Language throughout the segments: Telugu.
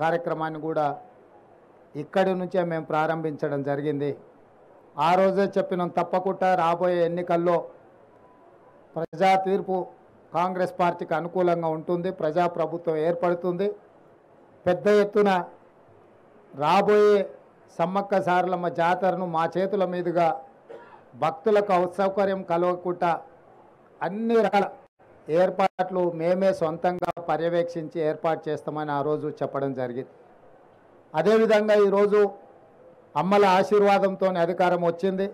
కార్యక్రమాన్ని కూడా ఇక్కడి నుంచే మేము ప్రారంభించడం జరిగింది. ఆ రోజే చెప్పినాం తప్పకుండా రాబోయే ఎన్నికల్లో ప్రజా తీర్పు కాంగ్రెస్ పార్టీకి అనుకూలంగా ఉంటుంది ప్రజాప్రభుత్వం ఏర్పడుతుంది. పెద్ద ఎత్తున రాబోయే సమ్మక్క సారలమ్మ జాతరను మా చేతుల మీదుగా భక్తులకు అసౌకర్యం కలగకుండా అన్ని రకాల ఏర్పాట్లు మేమే సొంతంగా పర్యవేక్షించి ఏర్పాటు చేస్తామని ఆ రోజు చెప్పడం జరిగింది. అదేవిధంగా ఈరోజు అమ్మల ఆశీర్వాదంతో అధికారం వచ్చింది.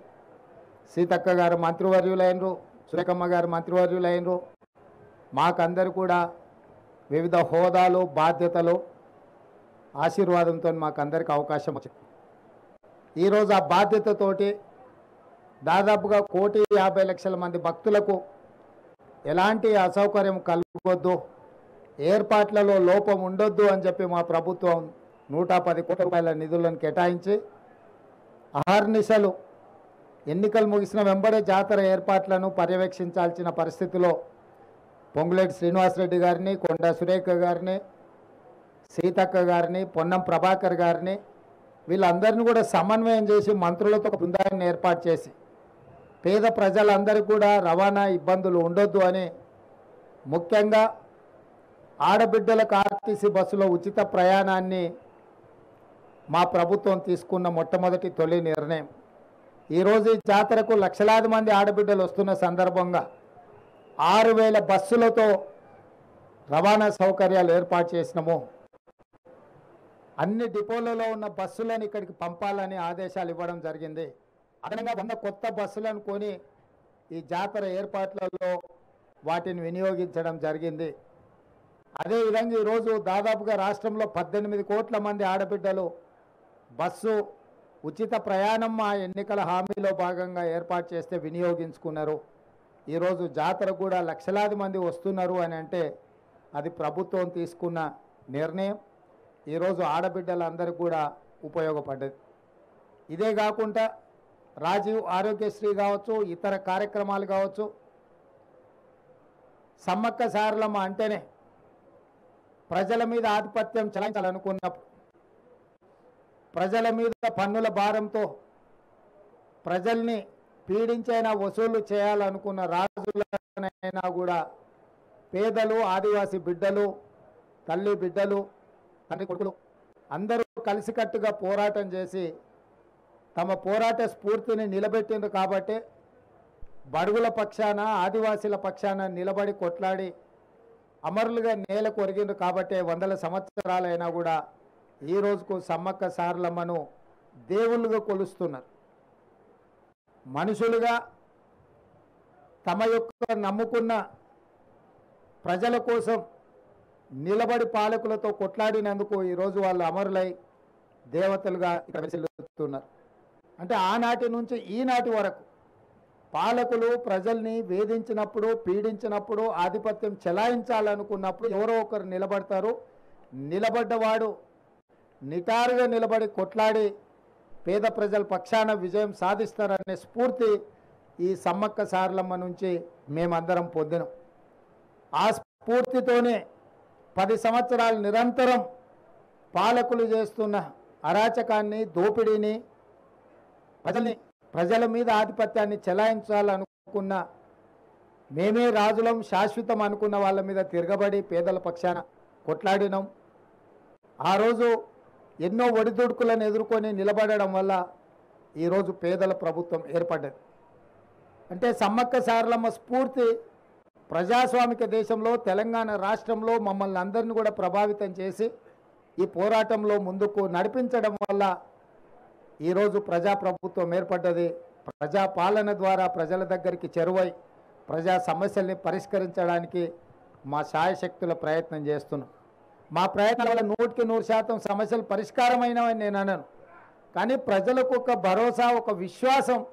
సీతక్క గారు మంత్రివర్యులైనరు సురేఖమ్మ గారు మంత్రివర్యులైనరు మాకందరు కూడా వివిధ హోదాలు బాధ్యతలు ఆశీర్వాదంతో మాకందరికి అవకాశం వచ్చింది. ఈరోజు ఆ బాధ్యతతోటి దాదాపుగా కోటి యాభై లక్షల మంది భక్తులకు ఎలాంటి అసౌకర్యం కలగొద్దు ఏర్పాట్లలో లోపం ఉండొద్దు అని చెప్పి మా ప్రభుత్వం నూట పది కోట్ల రూపాయల నిధులను కేటాయించి అహర్నిశలు ఎన్నికలు ముగిసిన వెంబడే జాతర ఏర్పాట్లను పర్యవేక్షించాల్సిన పరిస్థితిలో పొంగులేటి శ్రీనివాసరెడ్డి గారిని కొండ సురేఖ గారిని సీతక్క గారిని పొన్నం ప్రభాకర్ గారిని వీళ్ళందరినీ కూడా సమన్వయం చేసి మంత్రులతో ఒక బృందాన్ని ఏర్పాటు చేసి పేద ప్రజలందరూ కూడా రవాణా ఇబ్బందులు ఉండొద్దు అని ముఖ్యంగా ఆడబిడ్డలకు ఆర్టీసీ బస్సులో ఉచిత ప్రయాణాన్ని మా ప్రభుత్వం తీసుకున్న మొట్టమొదటి తొలి నిర్ణయం. ఈరోజు ఈ జాతరకు లక్షలాది మంది ఆడబిడ్డలు వస్తున్న సందర్భంగా ఆరు వేల బస్సులతో రవాణా సౌకర్యాలు ఏర్పాటు చేసినాము. అన్ని డిపోలలో ఉన్న బస్సులను ఇక్కడికి పంపాలని ఆదేశాలు ఇవ్వడం జరిగింది. అదనంగా వంద కొత్త బస్సులను కొని ఈ జాతర ఏర్పాట్లలో వాటిని వినియోగించడం జరిగింది. అదేవిధంగా ఈరోజు దాదాపుగా రాష్ట్రంలో పద్దెనిమిది కోట్ల మంది ఆడబిడ్డలు బస్సు ఉచిత ప్రయాణం మా ఎన్నికల హామీలో భాగంగా ఏర్పాటు చేస్తే వినియోగించుకున్నారు. ఈరోజు జాతర కూడా లక్షలాది మంది వస్తున్నారు అని అంటే అది ప్రభుత్వం తీసుకున్న నిర్ణయం. ఈరోజు ఆడబిడ్డలందరికీ కూడా ఉపయోగపడ్డది. ఇదే కాకుండా రాజీవ్ ఆరోగ్యశ్రీ కావచ్చు ఇతర కార్యక్రమాలు కావచ్చు సమ్మక్క సారలమ్మ అంటేనే ప్రజల మీద ఆధిపత్యం చెలాయించాలనుకున్నప్పుడు ప్రజల మీద పన్నుల భారంతో ప్రజల్ని పీడించైనా వసూలు చేయాలనుకున్న రాజులైనా కూడా పేదలు ఆదివాసి బిడ్డలు తల్లి బిడ్డలు తండ్రి కొడుకులు అందరూ కలిసికట్టుగా పోరాటం చేసి తమ పోరాట స్ఫూర్తిని నిలబెట్టింది కాబట్టి బడుగుల పక్షాన ఆదివాసీల పక్షాన నిలబడి కొట్లాడి అమరులుగా నేల కొరిగిండ్రు కాబట్టి వందల సంవత్సరాలైనా కూడా ఈ రోజుకు సమ్మక్క సారలమ్మను దేవుళ్ళుగా కొలుస్తున్నారు. మనుషులుగా తమ యొక్క నమ్ముకున్న ప్రజల కోసం నిలబడి పాలకులతో కొట్లాడినందుకు ఈరోజు వాళ్ళు అమరులై దేవతలుగా ఇక్కడ వెలుస్తున్నారు అంటే ఆనాటి నుంచి ఈనాటి వరకు పాలకులు ప్రజల్ని వేధించినప్పుడు పీడించినప్పుడు ఆధిపత్యం చెలాయించాలనుకున్నప్పుడు ఎవరో ఒకరు నిలబడతారు. నిలబడ్డవాడు నిటారుగా నిలబడి కొట్లాడి పేద ప్రజల పక్షాన విజయం సాధిస్తారనే స్ఫూర్తి ఈ సమ్మక్క సారలమ్మ నుంచి మేమందరం పొందినాం. ఆ స్ఫూర్తితోనే పది సంవత్సరాలు నిరంతరం పాలకులు చేస్తున్న అరాచకాన్ని దోపిడీని ప్రజల్ని ప్రజల మీద ఆధిపత్యాన్ని చెలాయించాలనుకున్న మేమే రాజులం శాశ్వతం అనుకున్న వాళ్ళ మీద తిరగబడి పేదల పక్షాన కొట్లాడినాం. ఆ రోజు ఎన్నో ఒడిదుడుకులను ఎదుర్కొని నిలబడడం వల్ల ఈరోజు పేదల ప్రభుత్వం ఏర్పడ్డది. అంటే సమ్మక్క సారలమ్మ స్ఫూర్తి ప్రజాస్వామిక దేశంలో తెలంగాణ రాష్ట్రంలో మమ్మల్ని అందరినీ కూడా ప్రభావితం చేసి ఈ పోరాటంలో ముందుకు నడిపించడం వల్ల ఈరోజు ప్రజాప్రభుత్వం ఏర్పడ్డది. ప్రజా పాలన ద్వారా ప్రజల దగ్గరికి చెరువై ప్రజా సమస్యల్ని పరిష్కరించడానికి మా శాయశక్తుల ప్రయత్నం చేస్తున్నాం. మా ప్రయత్నం వల్ల నూటికి నూరు శాతం సమస్యలు పరిష్కారమైనవని నేను అనను. కానీ ప్రజలకు ఒక భరోసా ఒక విశ్వాసం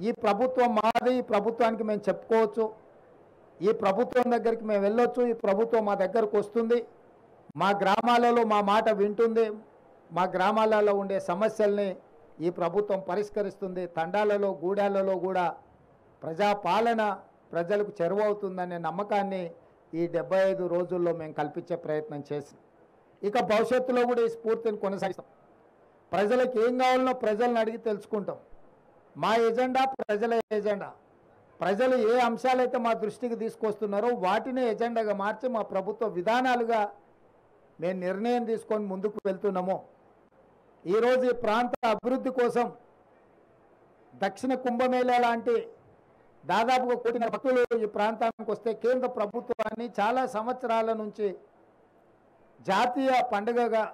ఈ ప్రభుత్వం మాది ఈ ప్రభుత్వానికి మేము చెప్పుకోవచ్చు. ఈ ప్రభుత్వం దగ్గరికి మేము వెళ్ళొచ్చు. ఈ ప్రభుత్వం మా దగ్గరకు వస్తుంది. మా గ్రామాలలో మా మాట వింటుంది. మా గ్రామాలలో ఉండే సమస్యల్ని ఈ ప్రభుత్వం పరిష్కరిస్తుంది. తండాలలో గూడాలలో కూడా ప్రజాపాలన ప్రజలకు చెరువవుతుందనే నమ్మకాన్ని ఈ డెబ్బై ఐదు రోజుల్లో మేము కల్పించే ప్రయత్నం చేసి ఇక భవిష్యత్తులో కూడా ఈ స్ఫూర్తిని కొనసాగిస్తాం. ప్రజలకు ఏం కావాలనో ప్రజలను అడిగి తెలుసుకుంటాం. మా ఎజెండా ప్రజల ఎజెండా. ప్రజలు ఏ అంశాలైతే మా దృష్టికి తీసుకొస్తున్నారో వాటిని ఎజెండాగా మార్చి మా ప్రభుత్వ విధానాలుగా మేము నిర్ణయం తీసుకొని ముందుకు వెళ్తున్నాము. ఈరోజు ఈ ప్రాంత అభివృద్ధి కోసం దక్షిణ కుంభమేళా లాంటి దాదాపుగా కూడిన భక్తులు ఈ ప్రాంతానికి వస్తే కేంద్ర ప్రభుత్వాన్ని చాలా సంవత్సరాల నుంచి జాతీయ పండుగగా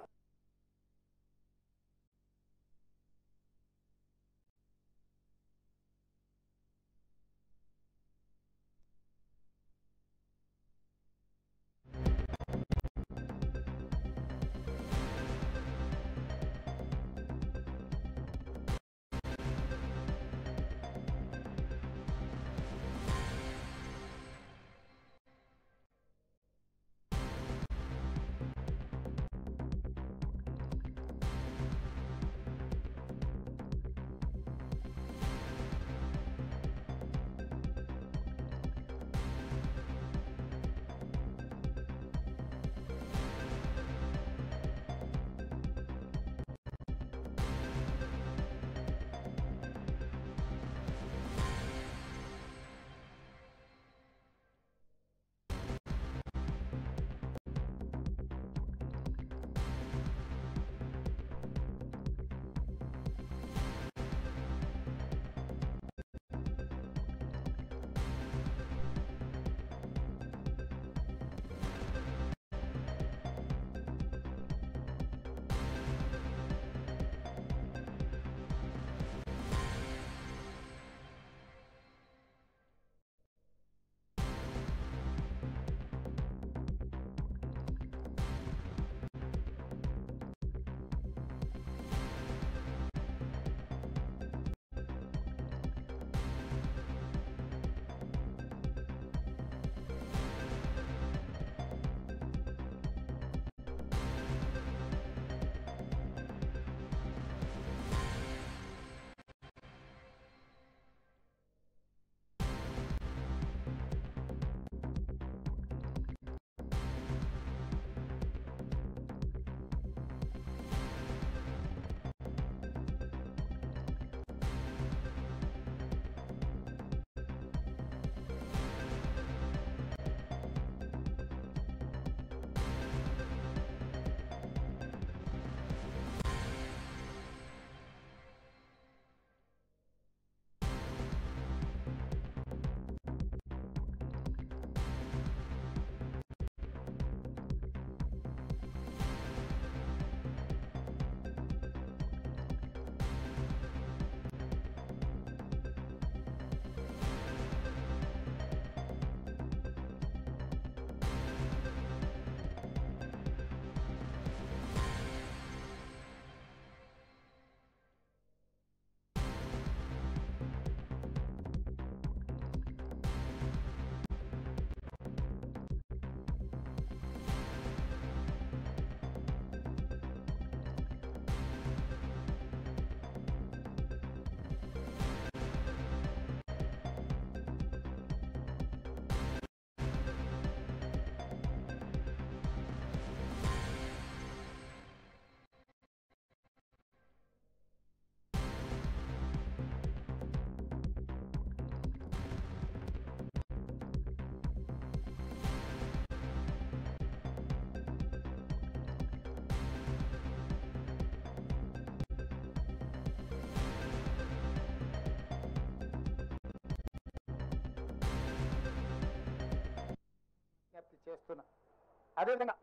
అదేవిధంగా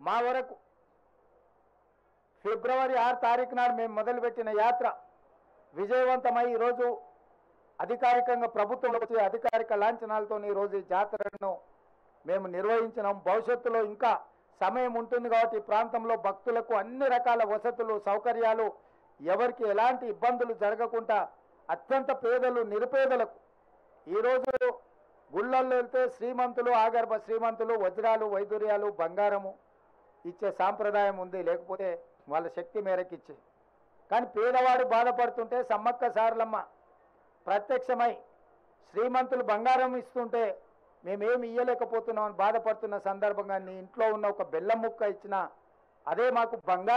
మా వరకు ఫిబ్రవరి ఆరు తారీఖు నాడు మేము మొదలుపెట్టిన యాత్ర విజయవంతమై ఈరోజు అధికారికంగా ప్రభుత్వంలో వచ్చే అధికారిక లాంఛనాలతో ఈరోజు ఈ జాతరను మేము నిర్వహించినాం. భవిష్యత్తులో ఇంకా సమయం ఉంటుంది కాబట్టి ఈ ప్రాంతంలో భక్తులకు అన్ని రకాల వసతులు సౌకర్యాలు ఎవరికి ఎలాంటి ఇబ్బందులు జరగకుండా అత్యంత పేదలు నిరుపేదలకు ఈరోజు గుళ్ళల్లో వెళ్తే శ్రీమంతులు ఆగర్భ శ్రీమంతులు వజ్రాలు వైదూర్యాలు బంగారము ఇచ్చే సాంప్రదాయం ఉంది. లేకపోతే వాళ్ళ శక్తి మేరకు ఇచ్చే కానీ పేదవాడు బాధపడుతుంటే సమ్మక్క సారలమ్మ ప్రత్యక్షమై శ్రీమంతులు బంగారం ఇస్తుంటే మేమేమి ఇయ్యలేకపోతున్నాం అని బాధపడుతున్న సందర్భంగా నీ ఇంట్లో ఉన్న ఒక బెల్లం ముక్క ఇచ్చిన అదే మాకు బంగారం